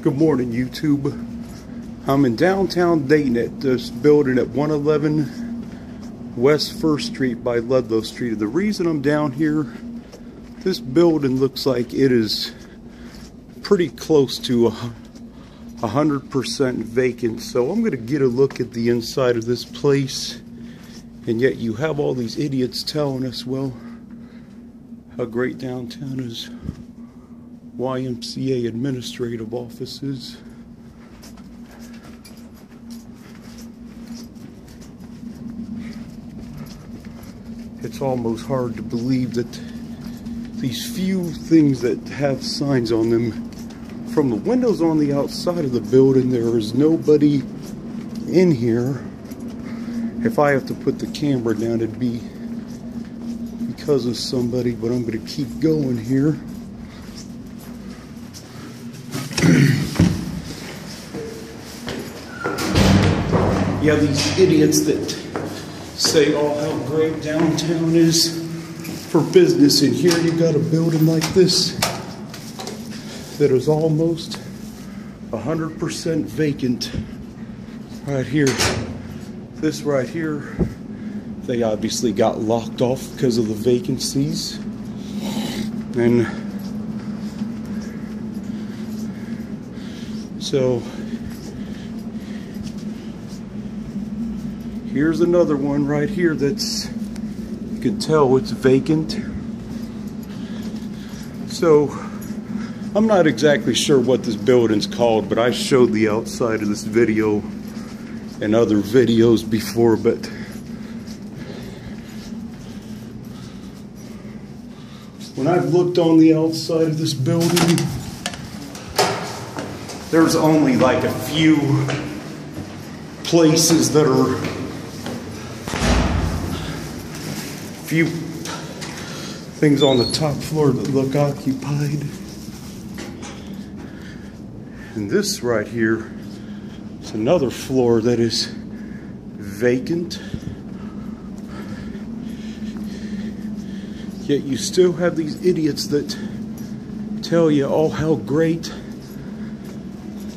Good morning, YouTube. I'm in downtown Dayton at this building at 111 West 1st Street by Ludlow Street. The reason I'm down here, this building looks like it is pretty close to 100% vacant. So I'm going to get a look at the inside of this place. And yet you have all these idiots telling us, well, how great downtown is. YMCA administrative offices. It's almost hard to believe that these few things that have signs on them from the windows on the outside of the building there is nobody in here if I have to put the camera down it'd be because of somebody but I'm going to keep going here yeah, these idiots that say, oh, how great downtown is for business. And here you got a building like this that is almost 100% vacant right here. This right here, they obviously got locked off because of the vacancies. And so Here's another one right here that's, you can tell it's vacant. So, I'm not exactly sure what this building's called, but I showed the outside of this video and other videos before, but when I've looked on the outside of this building, there's only like a few places that are few things on the top floor that look occupied. And this right here is another floor that is vacant. Yet you still have these idiots that tell you, oh, how great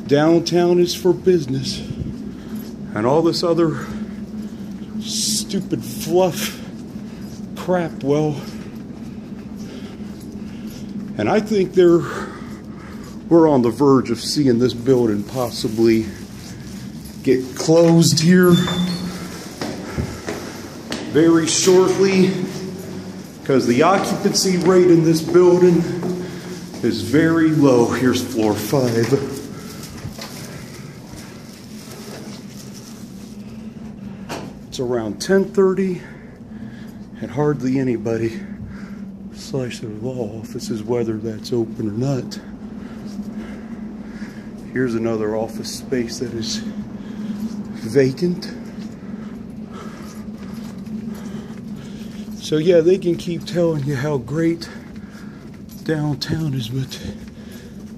downtown is for business. And all this other stupid fluff crap, well, and I think they're, we're on the verge of seeing this building possibly get closed here very shortly because the occupancy rate in this building is very low. Here's floor five. It's around 1030 and hardly anybody slash their law offices, whether that's open or not. Here's another office space that is vacant. So yeah, they can keep telling you how great downtown is, but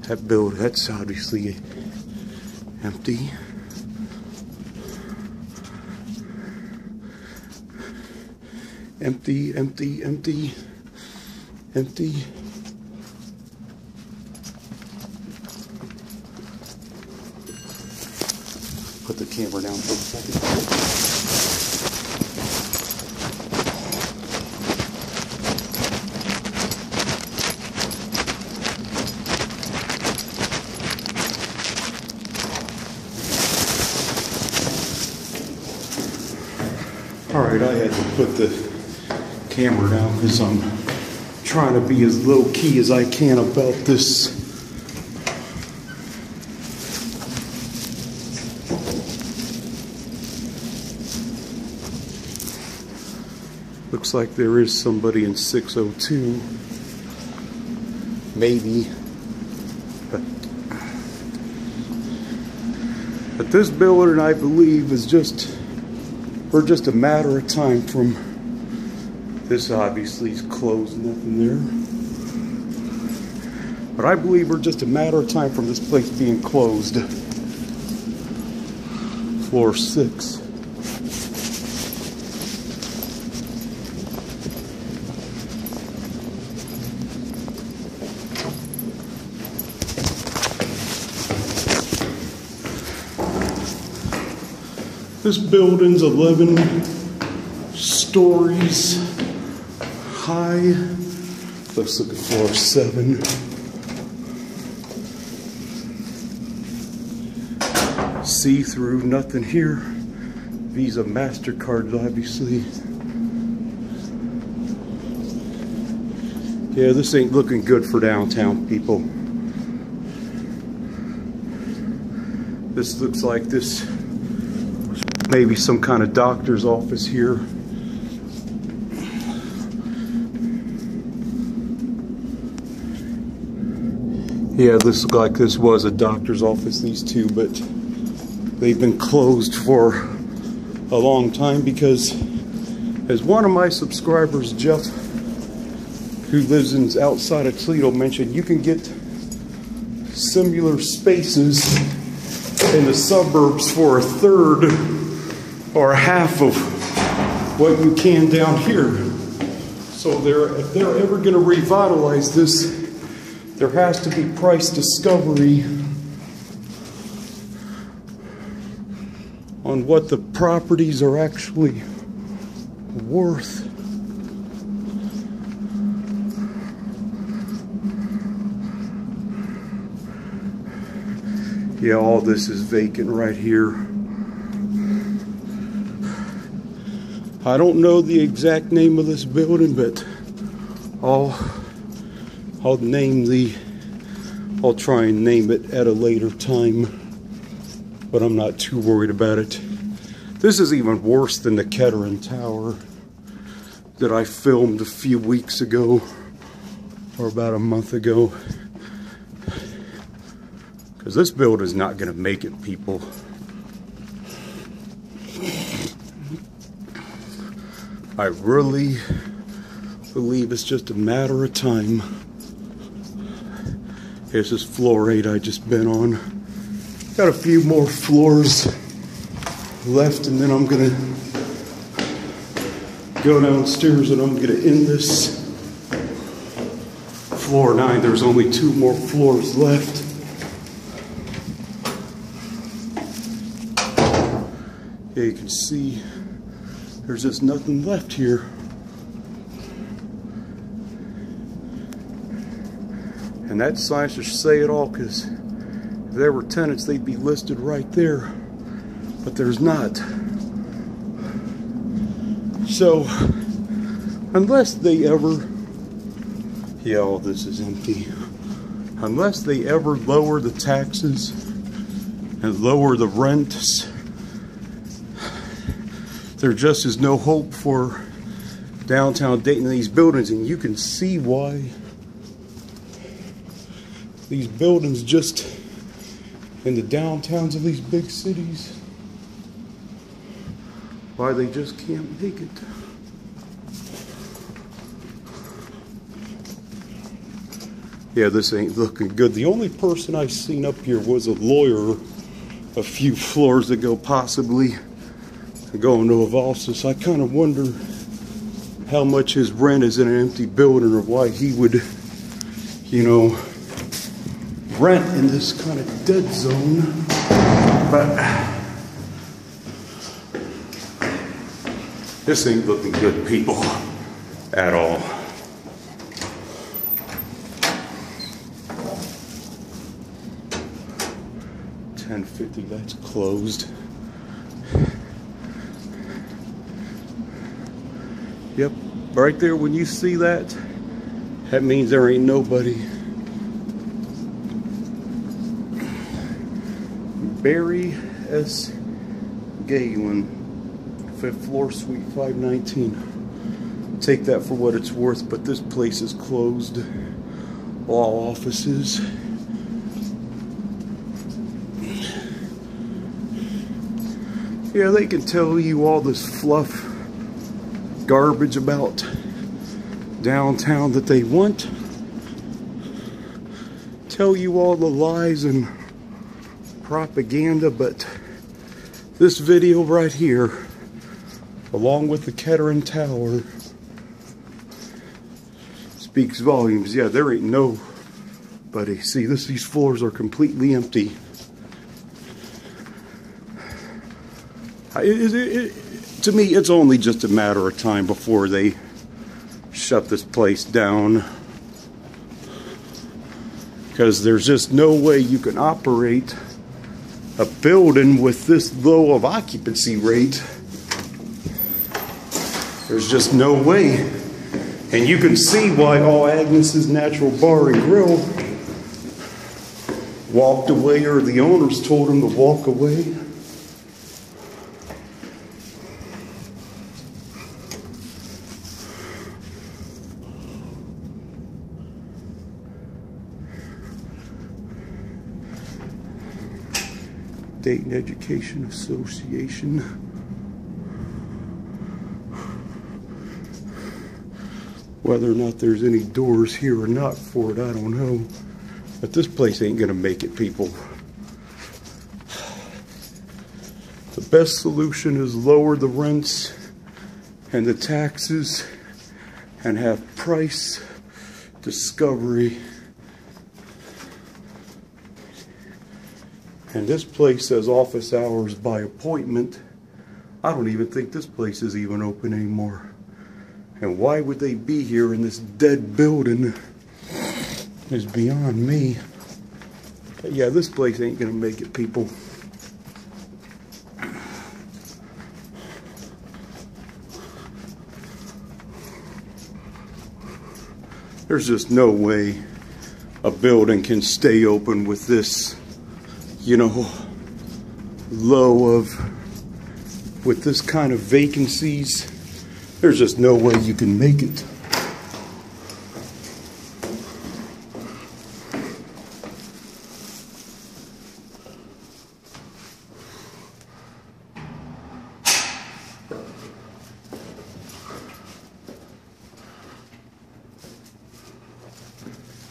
that building, that's obviously empty. Empty, empty, empty, empty. Put the camera down for a second. All right, I had to put the camera down because I'm trying to be as low key as I can about this. Looks like there is somebody in 602. Maybe. But, but this building, I believe, is just, we're just a matter of time from this obviously is closed, nothing there. But I believe we're just a matter of time from this place being closed. Floor six. This building's 11 stories high. Let's look at floor seven. See through, nothing here. Visa, MasterCards, obviously. Yeah, this ain't looking good for downtown people. This looks like this maybe some kind of doctor's office here. Yeah, this looked like this was a doctor's office, these two, but they've been closed for a long time because as one of my subscribers, Jeff, who lives in outside of Toledo mentioned, you can get similar spaces in the suburbs for a third or half of what you can down here. So they're, if they're ever going to revitalize this, there has to be price discovery on what the properties are actually worth. Yeah, all this is vacant right here. I don't know the exact name of this building, but I'll I'll name the I'll try and name it at a later time, but I'm not too worried about it. This is even worse than the Kettering Tower that I filmed a few weeks ago or about a month ago. Because this build is not going to make it, people. I really believe it's just a matter of time. This is floor 8 I just been on. Got a few more floors left and then I'm gonna go downstairs and I'm gonna end this floor 9. There's only two more floors left. Yeah, you can see there's just nothing left here. And that sign should say it all because if there were tenants, they'd be listed right there. But there's not. So, unless they ever, yeah, all this is empty. Unless they ever lower the taxes and lower the rents there just is no hope for downtown Dayton these buildings, and you can see why these buildings just in the downtowns of these big cities, why they just can't make it. Yeah, this ain't looking good. The only person I've seen up here was a lawyer a few floors ago, possibly going to Evalsis, I kind of wonder how much his rent is in an empty building or why he would, you know, rent in this kind of dead zone. But this ain't looking good, people, at all. Ten fifty, that's closed. Yep, right there when you see that, that means there ain't nobody. Barry S. Galen, fifth floor, suite 519. Take that for what it's worth, but this place is closed. All offices. Yeah, they can tell you all this fluff garbage about downtown that they want. Tell you all the lies and propaganda, but this video right here, along with the Kettering Tower, speaks volumes. Yeah, there ain't nobody. See, this these floors are completely empty. It, it, it, to me, it's only just a matter of time before they shut this place down. Because there's just no way you can operate a building with this low of occupancy rate. There's just no way. And you can see why all Agnes's Natural Bar and Grill walked away or the owners told them to walk away. Dayton Education Association. Whether or not there's any doors here or not for it, I don't know. But this place ain't gonna make it, people. The best solution is lower the rents and the taxes and have price discovery And this place says office hours by appointment. I don't even think this place is even open anymore. And why would they be here in this dead building is beyond me. But yeah, this place ain't gonna make it, people. There's just no way a building can stay open with this you know, low of, with this kind of vacancies, there's just no way you can make it.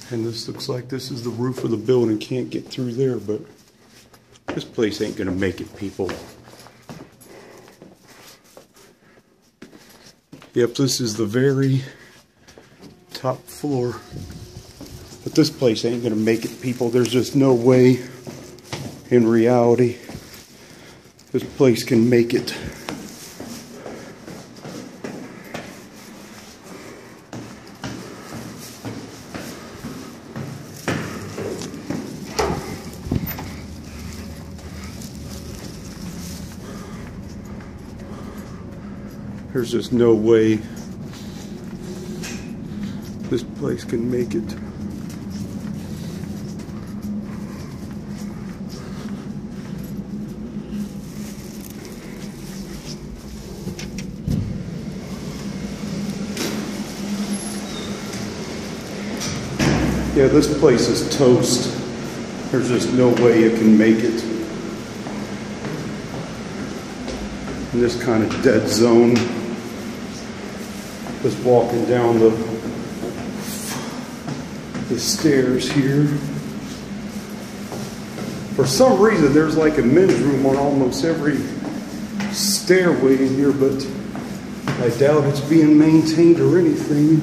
And this looks like this is the roof of the building. Can't get through there, but this place ain't gonna make it, people. Yep, this is the very top floor. But this place ain't gonna make it, people. There's just no way in reality this place can make it. There's just no way this place can make it. Yeah, this place is toast. There's just no way it can make it. In this kind of dead zone was walking down the the stairs here. For some reason, there's like a men's room on almost every stairway in here, but I doubt it's being maintained or anything.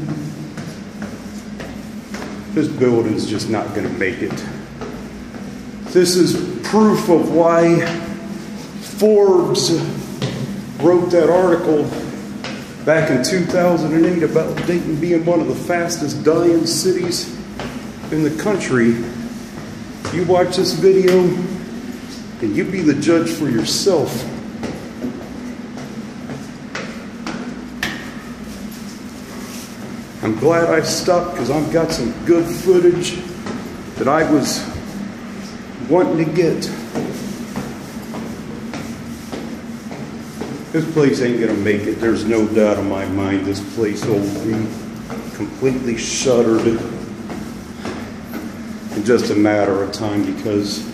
This building's just not going to make it. This is proof of why Forbes wrote that article back in 2008 about Dayton being one of the fastest dying cities in the country. You watch this video and you be the judge for yourself. I'm glad I stopped because I've got some good footage that I was wanting to get. This place ain't gonna make it. There's no doubt in my mind this place will be completely shuttered in just a matter of time because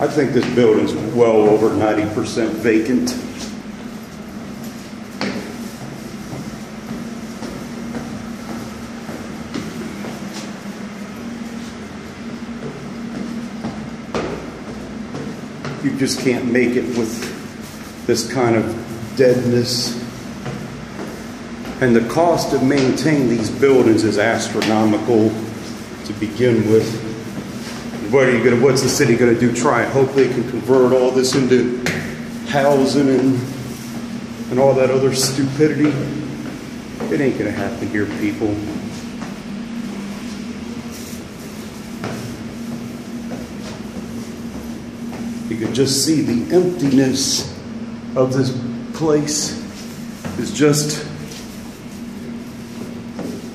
I think this building's well over 90% vacant. You just can't make it with this kind of deadness. And the cost of maintaining these buildings is astronomical to begin with. What are you gonna, what's the city gonna do? Try and hope they can convert all this into housing and and all that other stupidity. It ain't gonna happen here, people. You can just see the emptiness of this place is just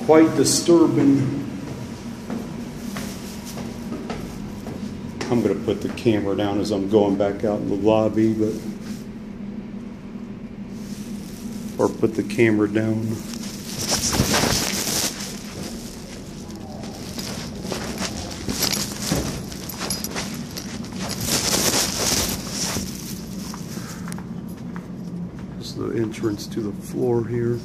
quite disturbing. I'm going to put the camera down as I'm going back out in the lobby, but or put the camera down. This is the entrance to the floor here.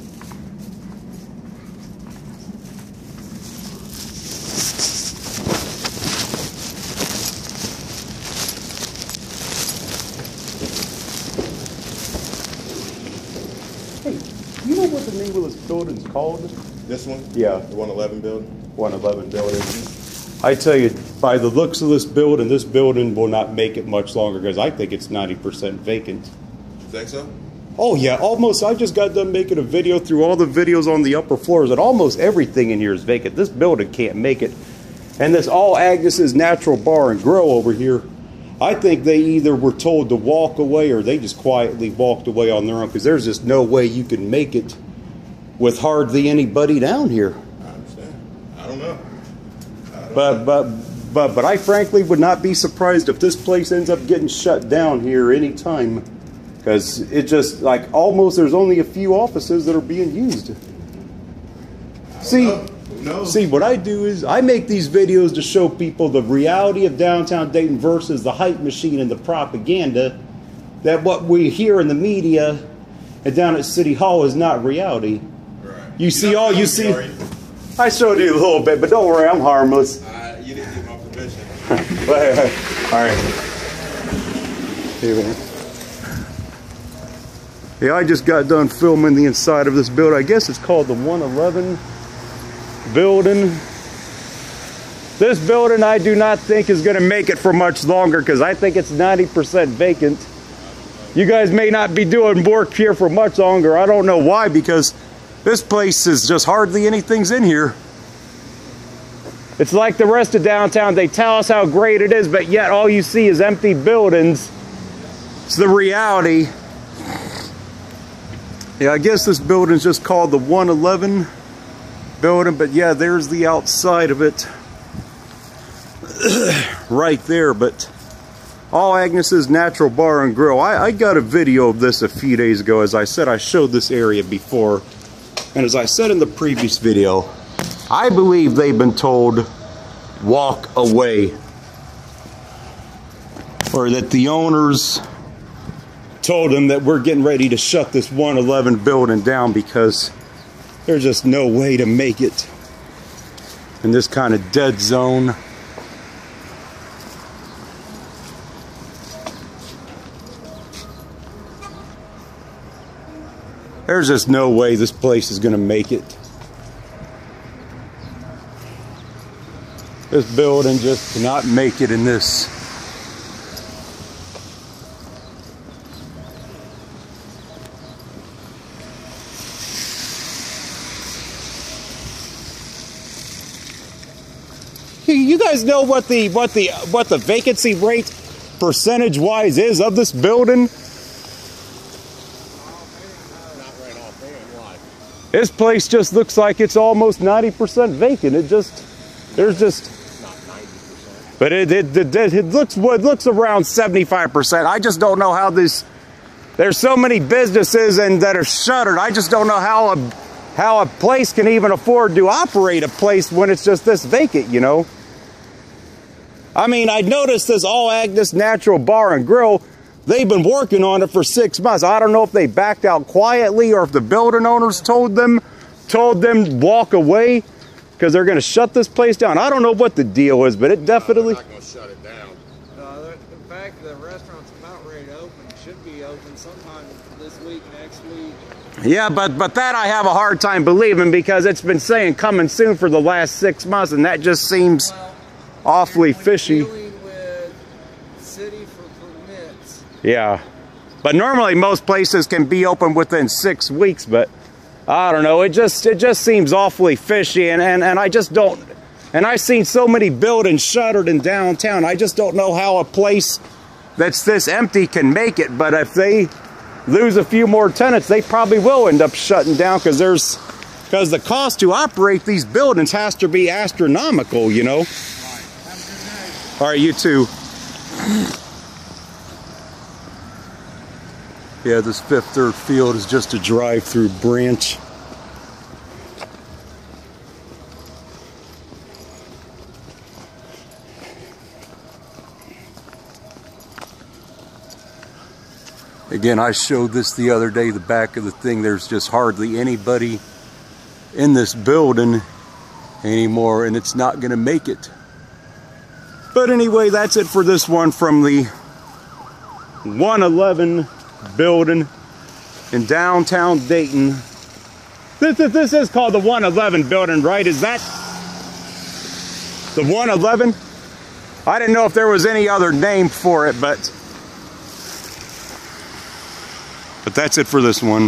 Hey, you know what the name of this building's called? This one? Yeah. The 111 building? 111 building. Mm-hmm. I tell you, by the looks of this building, this building will not make it much longer because I think it's 90% vacant. You Think so? Oh yeah, almost. I just got done making a video through all the videos on the upper floors, and almost everything in here is vacant. This building can't make it. And this all Agnes's Natural Bar and Grill over here, I think they either were told to walk away or they just quietly walked away on their own because there's just no way you can make it with hardly anybody down here. I understand. I don't know. But but but but I frankly would not be surprised if this place ends up getting shut down here anytime. Because it just like almost there's only a few offices that are being used. See. Who knows? see what I do is I make these videos to show people the reality of downtown Dayton versus the hype machine and the propaganda. That what we hear in the media and down at City Hall is not reality. Right. You see all you see. I showed you a little bit, but don't worry, I'm harmless. Uh, you didn't get my permission. All right. Here we go. Yeah, I just got done filming the inside of this building. I guess it's called the 111 building. This building I do not think is going to make it for much longer because I think it's 90% vacant. You guys may not be doing work here for much longer. I don't know why because this place is just hardly anything's in here. It's like the rest of downtown. They tell us how great it is, but yet all you see is empty buildings. It's the reality. Yeah, I guess this building's just called the 111 building, but yeah, there's the outside of it right there. But all Agnes's Natural Bar and Grill. I, I got a video of this a few days ago. As I said, I showed this area before. And as I said in the previous video, I believe they've been told walk away. Or that the owners told them that we're getting ready to shut this 111 building down because there's just no way to make it in this kind of dead zone. There's just no way this place is going to make it. This building just cannot make it in this. You- You guys know what the what the what the vacancy rate percentage wise is of this building? This place just looks like it's almost 90% vacant. It just there's just Not 90%. But it, it, it, it looks what looks around 75%. I just don't know how this there's so many businesses and that are shuttered. I just don't know how a how a place can even afford to operate a place when it's just this vacant, you know. I mean, I noticed this All Agnes Natural Bar and Grill. They've been working on it for six months. I don't know if they backed out quietly or if the building owners told them told them walk away because they're going to shut this place down. I don't know what the deal is, but it definitely. They're not going to shut it down. Uh, the, the fact the restaurant's about ready to open should be open sometime this week, next week. Yeah, but but that I have a hard time believing because it's been saying coming soon for the last six months, and that just seems Well, awfully fishy. With city for permits, Yeah, But normally most places can be open within six weeks, but I don't know. It just it just seems awfully fishy, and and, and I just don't. And I've seen so many buildings shuttered in downtown. I just don't know how a place that's this empty can make it. But if they lose a few more tenants, they probably will end up shutting down because there's because the cost to operate these buildings has to be astronomical, you know. All right, you too. Yeah, this Fifth Third Field is just a drive-through branch. Again, I showed this the other day, the back of the thing. There's just hardly anybody in this building anymore, and it's not going to make it. But anyway, that's it for this one from the 111 building in downtown Dayton. This, this, this is called the 111 building, right? Is that the 111? I didn't know if there was any other name for it, but but that's it for this one.